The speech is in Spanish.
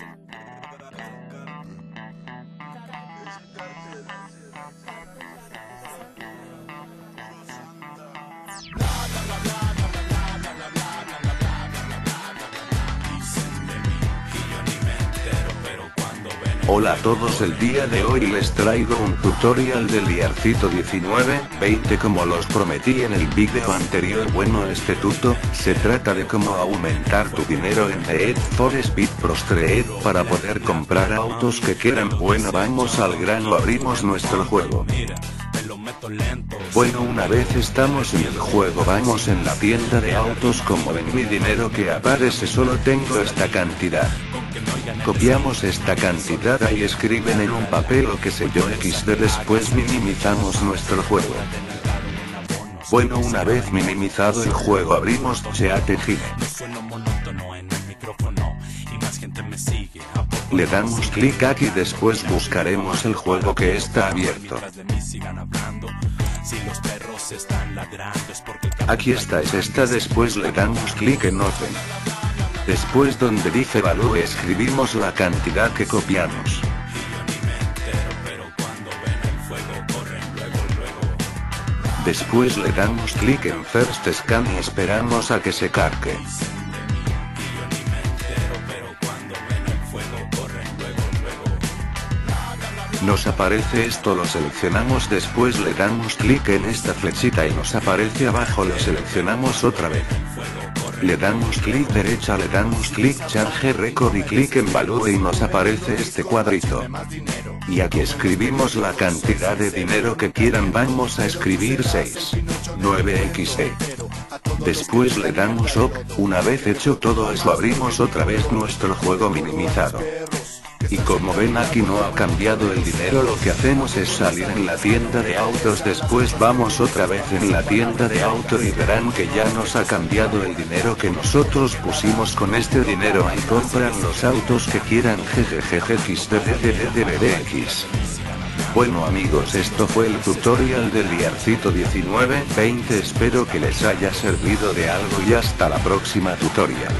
app. Hola a todos el día de hoy les traigo un tutorial del Liarcito 19, 20 como los prometí en el vídeo anterior bueno este tuto, se trata de cómo aumentar tu dinero en Need for Speed Pros para poder comprar autos que quieran bueno vamos al grano abrimos nuestro juego. Bueno una vez estamos en el juego vamos en la tienda de autos como ven mi dinero que aparece solo tengo esta cantidad. Copiamos esta cantidad y escriben en un papel o que sé yo XD después minimizamos nuestro juego. Bueno una vez minimizado el juego abrimos Gine. Le damos clic aquí y después buscaremos el juego que está abierto. Aquí está es esta después le damos clic en Open. Después donde dice value escribimos la cantidad que copiamos. Después le damos clic en First Scan y esperamos a que se cargue. Nos aparece esto lo seleccionamos después le damos clic en esta flechita y nos aparece abajo lo seleccionamos otra vez. Le damos clic derecha le damos clic charge record y clic en value y nos aparece este cuadrito. Y aquí escribimos la cantidad de dinero que quieran vamos a escribir 6. 9xe. Después le damos OK, una vez hecho todo eso abrimos otra vez nuestro juego minimizado. Y como ven aquí no ha cambiado el dinero lo que hacemos es salir en la tienda de autos después vamos otra vez en la tienda de auto y verán que ya nos ha cambiado el dinero que nosotros pusimos con este dinero y compran los autos que quieran jjjxddddddx. Bueno amigos esto fue el tutorial del Liarcito 19-20 espero que les haya servido de algo y hasta la próxima tutorial.